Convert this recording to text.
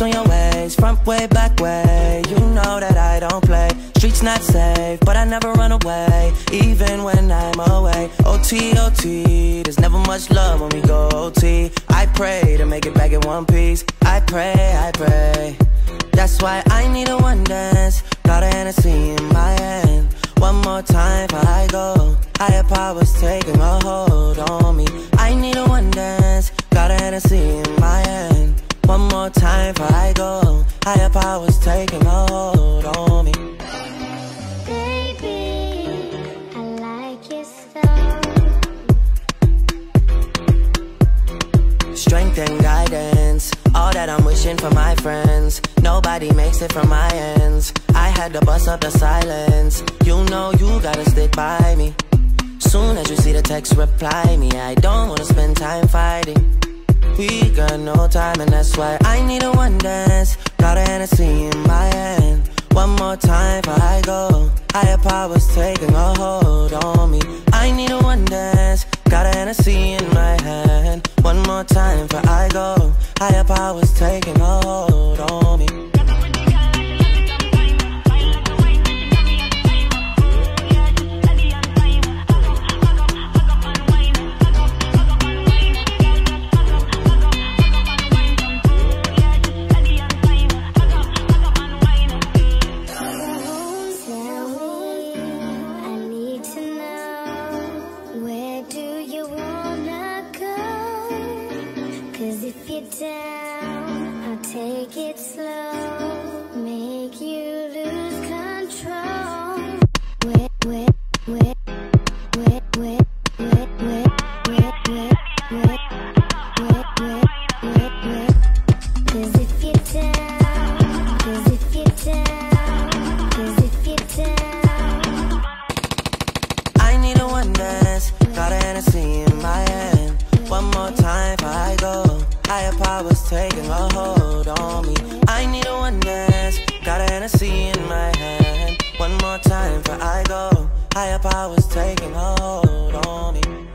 On your ways, front way, back way. You know that I don't play. Streets not safe, but I never run away, even when I'm away. OT, OT, there's never much love when we go OT. I pray to make it back in one piece. I pray, I pray. That's why I need a one dance. Got a Hennessy in my hand. One more time before I go. Higher powers taking a hold on me. I need a one dance. Got a Hennessy in my hand. More time before I go. Higher powers taking a hold on me. Baby, I like it so. Strength and guidance, all that I'm wishing for my friends. Nobody makes it from my ends. I had to bust up the silence. You know you gotta stick by me. Soon as you see the text, reply me. I don't wanna spend time fighting. We got no time, and that's why I need a one dance. Got a Hennessy in my hand. One more time before I go. Higher powers taking a hold on me. I need a one dance. Got a Hennessy in my hand. One more time before I go. Higher powers taking down, I'll take it slow, make you lose control. I need a one dance. Got a Hennessy in my hand. One more time I. Powers taking a hold on me. I need a one dance. Got a Hennessy in my hand. One more time before I go. Higher powers taking a hold on me.